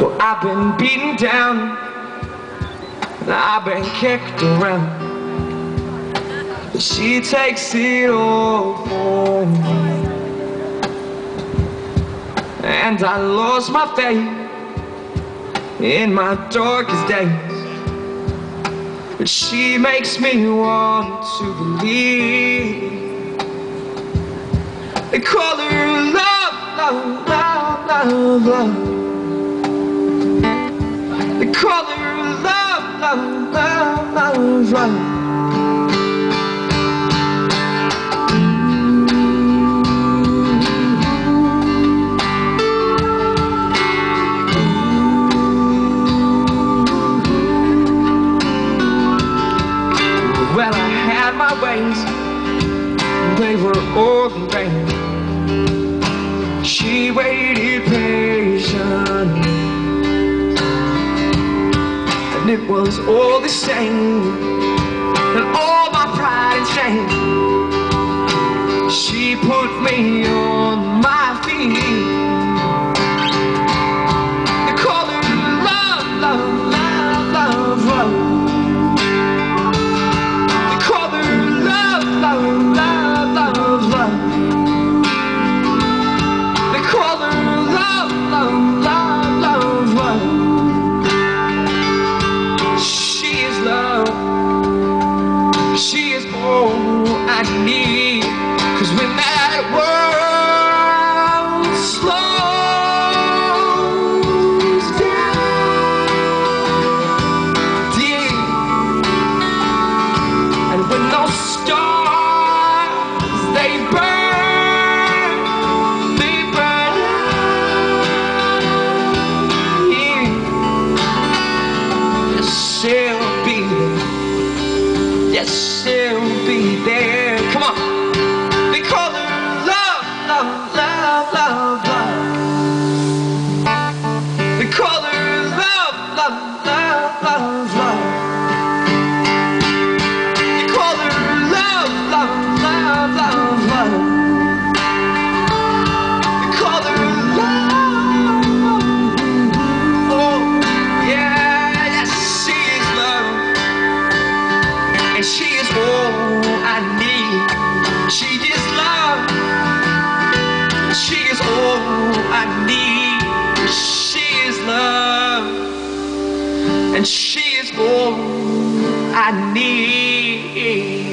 Well, I've been beaten down, I've been kicked around. She takes it all for me. And I lost my faith in my darkest days. But she makes me want to believe. They call her love, love, love, love, love. They call her love, love, love, love, love. Ways, they were all in vain. She waited patiently. And it was all the same. And all my pride and shame. She put me on my feet. They call her love, love, love, love, love shit. I need. She is love. And she is all I need.